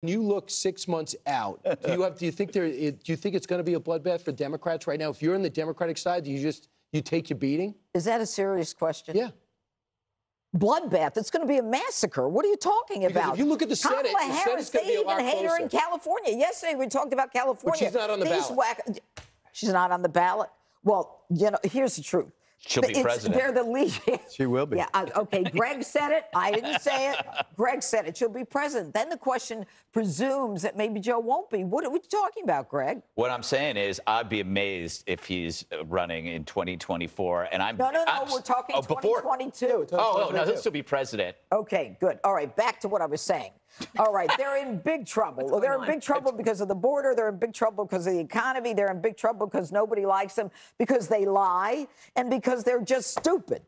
When you look six months out, do you have? Do you think there? Do you think it's going to be a bloodbath for Democrats right now? If you're on the Democratic side, do you just you take your beating? Is that a serious question? Yeah. Bloodbath. It's going to be a massacre. What are you talking Because about? if you look at the Senate, Kamala the Harris, they be a even hate her in. California. Yesterday we talked about California. she's not on the These ballot. Whack- she's not on the ballot. Well, you know, here's the truth. She'll be It's- president. They're the lead. She will be. Yeah. uh, okay. Greg said it. I didn't say it. Greg said it. She'll be president. Then the question presumes that maybe Joe won't be. What are we talking about, Greg? What I'm saying is, I'd be amazed if he's uh, running in 2024. And I'm No, no, no. I'm- we're talking oh, before- 2022. Oh, oh, no, he'll still be president. Okay, good. All right, back to what I was saying. All right, they're in big trouble. Well, they're in big trouble because of the border. They're in big trouble because of the economy. They're in big trouble because nobody likes them, because they lie, and because they're just stupid.